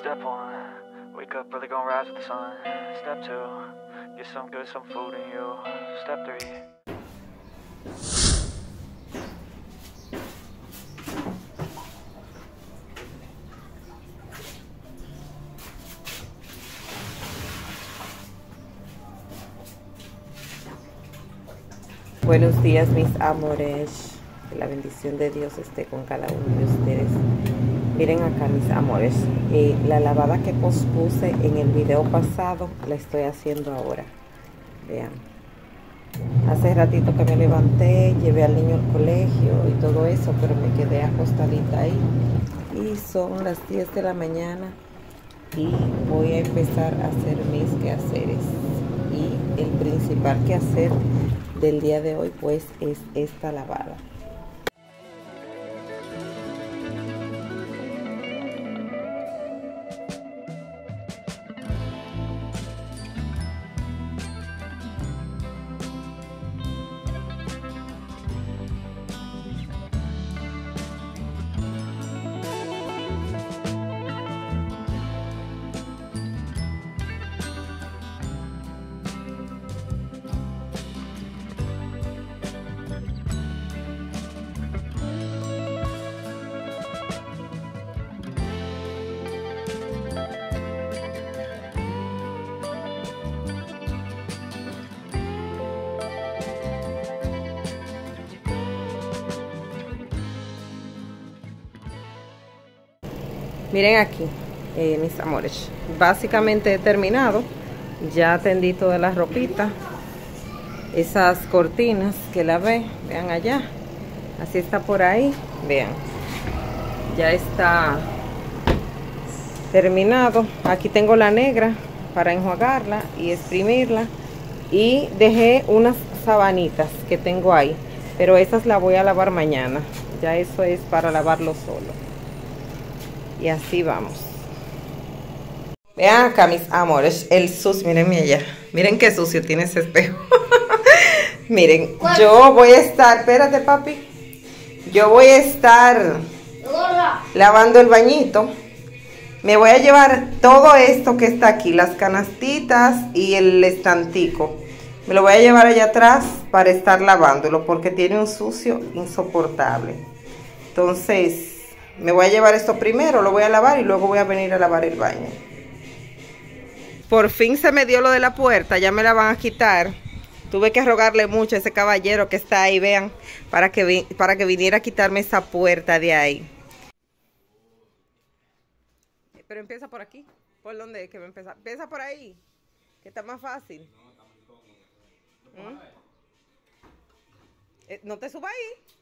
Step one, wake up early, gonna rise with the sun. Step two, get some good, some food in you. Step three. Buenos días mis amores, que la bendición de Dios esté con cada uno de ustedes. Miren acá mis amores, eh, la lavada que pospuse en el video pasado la estoy haciendo ahora. Vean, hace ratito que me levanté, llevé al niño al colegio y todo eso, pero me quedé acostadita ahí. Y son las 10 de la mañana y voy a empezar a hacer mis quehaceres. Y el principal quehacer del día de hoy pues es esta lavada. Miren aquí, eh, mis amores. Básicamente he terminado. Ya tendí toda la ropita. Esas cortinas que la ve, vean allá. Así está por ahí. Vean. Ya está terminado. Aquí tengo la negra para enjuagarla y exprimirla. Y dejé unas sabanitas que tengo ahí. Pero esas las voy a lavar mañana. Ya eso es para lavarlo solo. Y así vamos. Vean acá, mis amores, el sucio, miren allá. Miren qué sucio tiene ese espejo. miren, yo voy a estar, espérate papi. Yo voy a estar lavando el bañito. Me voy a llevar todo esto que está aquí, las canastitas y el estantico. Me lo voy a llevar allá atrás para estar lavándolo porque tiene un sucio insoportable. Entonces, me voy a llevar esto primero, lo voy a lavar y luego voy a venir a lavar el baño. Por fin se me dio lo de la puerta, ya me la van a quitar. Tuve que rogarle mucho a ese caballero que está ahí, vean, para que, para que viniera a quitarme esa puerta de ahí. Pero empieza por aquí. ¿Por dónde es que va a empezar? Empieza por ahí, que está más fácil. ¿Mm? Eh, ¿No te suba ahí?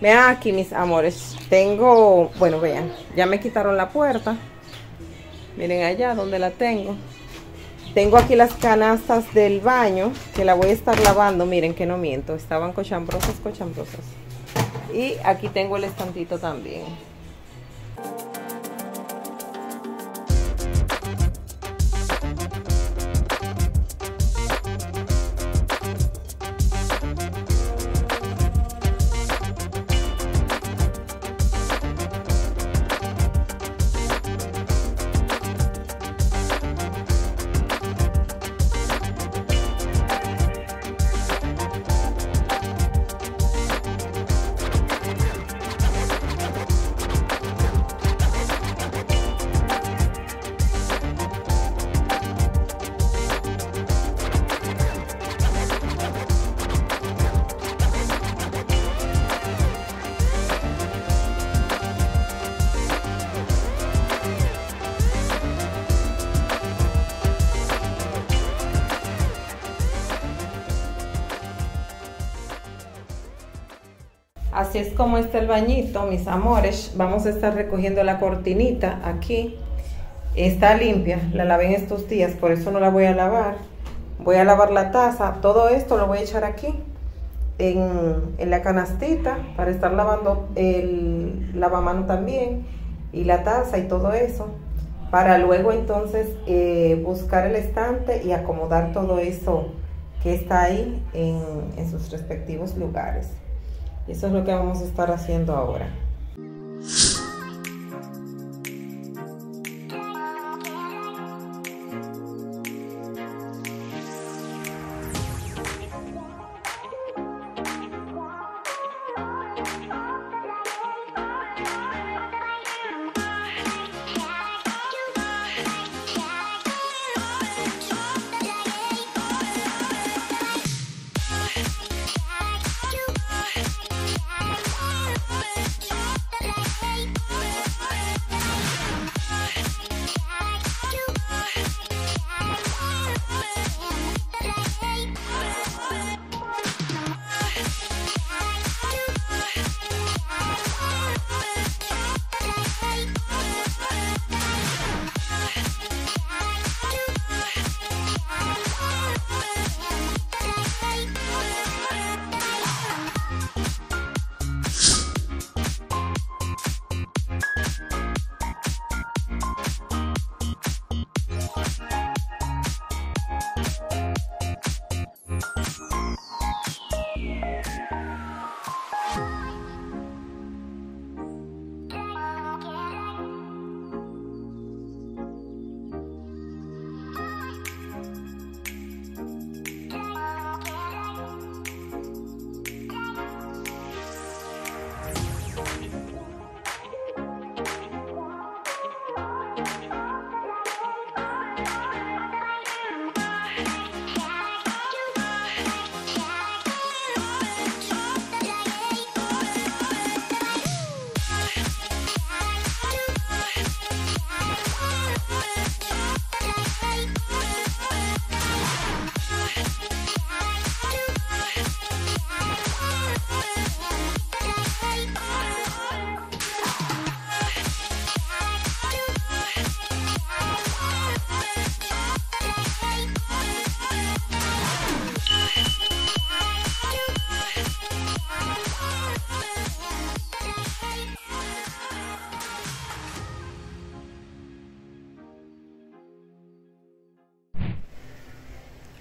Vean aquí mis amores, tengo, bueno vean, ya me quitaron la puerta. Miren allá donde la tengo. Tengo aquí las canastas del baño que la voy a estar lavando. Miren que no miento, estaban cochambrosas, cochambrosas. Y aquí tengo el estantito también. Así es como está el bañito, mis amores. Vamos a estar recogiendo la cortinita aquí. Está limpia, la lavé en estos días, por eso no la voy a lavar. Voy a lavar la taza. Todo esto lo voy a echar aquí, en, la canastita, para estar lavando el lavamano también, y la taza y todo eso. Para luego entonces eh, buscar el estante y acomodar todo eso que está ahí en sus respectivos lugares. Eso es lo que vamos a estar haciendo ahora.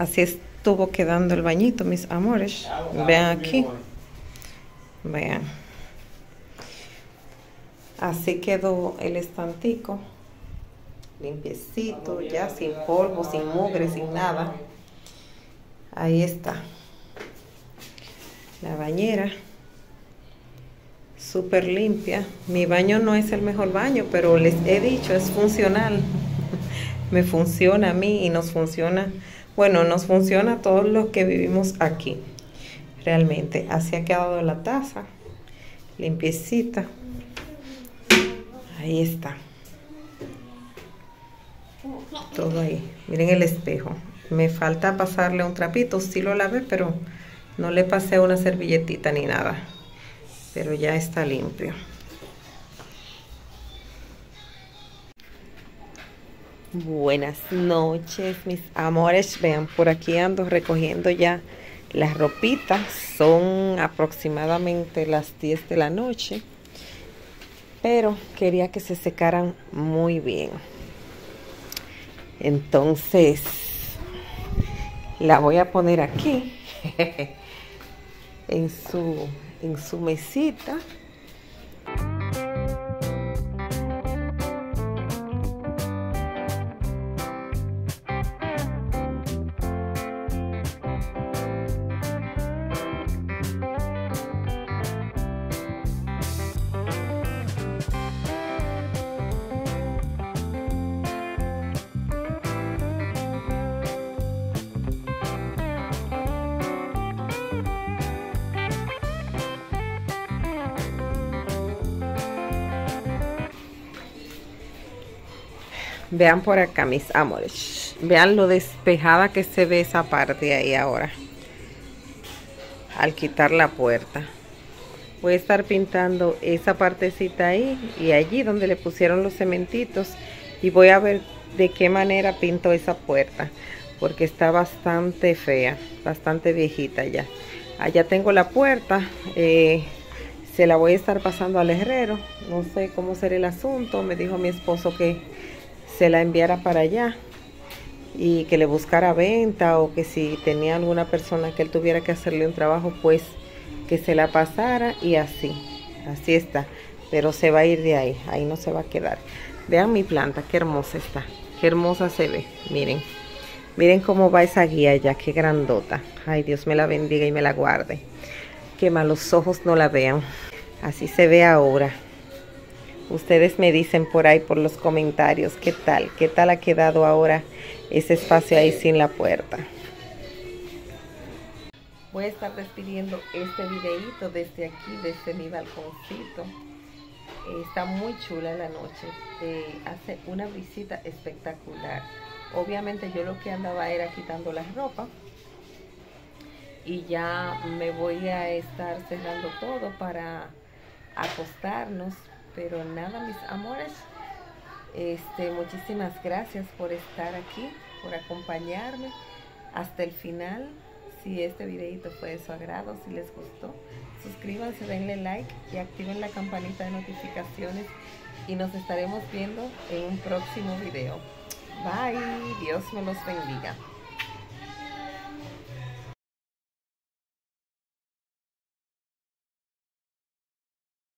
Así estuvo quedando el bañito, mis amores. Vean aquí. Vean. Así quedó el estantico. Limpiecito, ya sin polvo, sin mugre, sin nada. Ahí está. La bañera. Súper limpia. Mi baño no es el mejor baño, pero les he dicho, es funcional. Me funciona a mí y nos funciona bueno, nos funciona a todos los que vivimos aquí. Realmente, así ha quedado la taza. Limpiecita. Ahí está. Todo ahí. Miren el espejo. Me falta pasarle un trapito. Sí lo lavé, pero no le pasé una servilletita ni nada. Pero ya está limpio. Buenas noches, mis amores. Vean, por aquí ando recogiendo ya las ropitas. Son aproximadamente las 10 de la noche. Pero quería que se secaran muy bien. Entonces, la voy a poner aquí. en su, en su mesita. Vean por acá, mis amores. Vean lo despejada que se ve esa parte ahí ahora. Al quitar la puerta. Voy a estar pintando esa partecita ahí y allí donde le pusieron los cementitos. Y voy a ver de qué manera pinto esa puerta. Porque está bastante fea, bastante viejita ya. Allá tengo la puerta. Eh, se la voy a estar pasando al herrero. No sé cómo será el asunto. Me dijo mi esposo que se la enviara para allá y que le buscara venta o que si tenía alguna persona que él tuviera que hacerle un trabajo, pues que se la pasara y así, así está. Pero se va a ir de ahí, ahí no se va a quedar. Vean mi planta, qué hermosa está, qué hermosa se ve, miren. Miren cómo va esa guía ya, qué grandota. Ay, Dios me la bendiga y me la guarde. Que malos ojos no la vean. Así se ve ahora. Ustedes me dicen por ahí por los comentarios qué tal, qué tal ha quedado ahora ese espacio ahí sin la puerta. Voy a estar despidiendo este videito desde aquí, desde mi balconcito. Está muy chula la noche. Eh, hace una visita espectacular. Obviamente yo lo que andaba era quitando la ropa. Y ya me voy a estar cerrando todo para acostarnos pero nada, mis amores, este, muchísimas gracias por estar aquí, por acompañarme hasta el final. Si este videito fue de su agrado, si les gustó, suscríbanse, denle like y activen la campanita de notificaciones y nos estaremos viendo en un próximo video. Bye, Dios me los bendiga.